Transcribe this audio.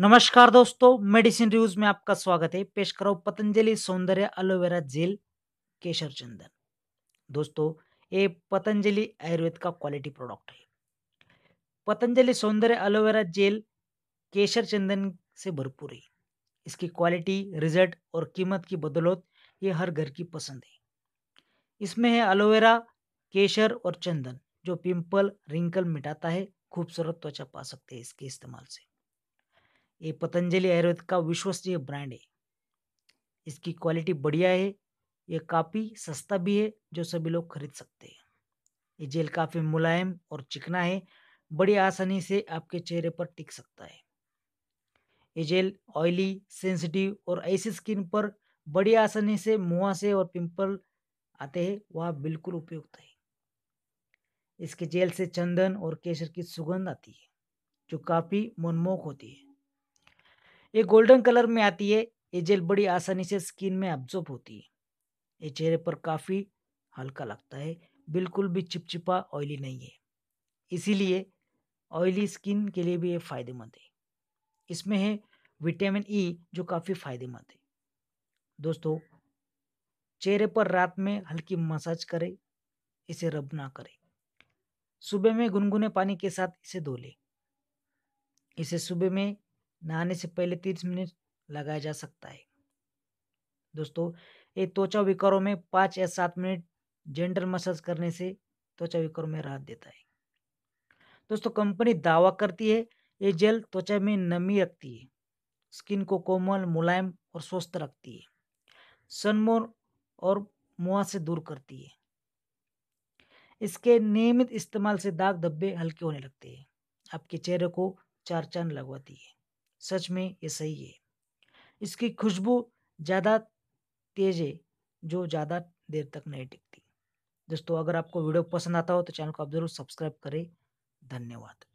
नमस्कार दोस्तों medicine reviews में आपका स्वागत है। पेश करो पतंजलि सौंदर्य एलोवेरा जेल, केशर चंदन। दोस्तों, ये पतंजलि आयुर्वेद का क्वालिटी प्रोडक्ट है। पतंजलि सौंदर्य एलोवेरा जेल, केशर चंदन से भरपूर है। इसकी क्वालिटी रिज़ल्ट और कीमत की बदौलत ये हर घर की पसंद है। इसमें है एलोवेरा, केशर और चंदन, जो पिंपल रिंकल मिटाता है, खूबसूरत त्वचा पा सकते हैं इसके इस्तेमाल से। ये पतंजलि आयुर्वेद का विश्वसनीय ब्रांड है। इसकी क्वालिटी बढ़िया है, ये काफ़ी सस्ता भी है, जो सभी लोग खरीद सकते हैं। ये जेल काफ़ी मुलायम और चिकना है, बड़ी आसानी से आपके चेहरे पर टिक सकता है। ये जेल ऑयली, सेंसिटिव और ऐसी स्किन पर बड़ी आसानी से मुहासे और पिंपल आते हैं, वह बिल्कुल उपयुक्त है। इसके जेल से चंदन और केसर की सुगंध आती है, जो काफ़ी मनमोहक होती है। ये गोल्डन कलर में आती है ये जेल बड़ी आसानी से स्किन में अब्जॉर्ब होती है। ये चेहरे पर काफ़ी हल्का लगता है बिल्कुल भी चिपचिपा ऑयली नहीं है। इसीलिए ऑयली स्किन के लिए भी ये फ़ायदेमंद है। इसमें है विटामिन ई e, जो काफ़ी फ़ायदेमंद है। दोस्तों चेहरे पर रात में हल्की मसाज करें इसे रब ना करें। सुबह में गुनगुने पानी के साथ इसे धो लें। इसे सुबह में नहाने से पहले तीस मिनट लगाया जा सकता है। दोस्तों, ये त्वचा विकारों में पाँच या सात मिनट जेंडर मसाज करने से त्वचा विकारों में राहत देता है। दोस्तों, कंपनी दावा करती है, ये जेल त्वचा में नमी रखती है, स्किन को कोमल, मुलायम और स्वस्थ रखती है, सनमोर और मुआ से दूर करती है। इसके नियमित इस्तेमाल से दाग धब्बे हल्के होने लगते हैं, आपके चेहरे को चार चाँद लगवाती है। सच में ये सही है। इसकी खुशबू ज़्यादा तेज़ है, जो ज़्यादा देर तक नहीं टिकती। दोस्तों, अगर आपको वीडियो पसंद आता हो तो चैनल को आप ज़रूर सब्सक्राइब करें। धन्यवाद।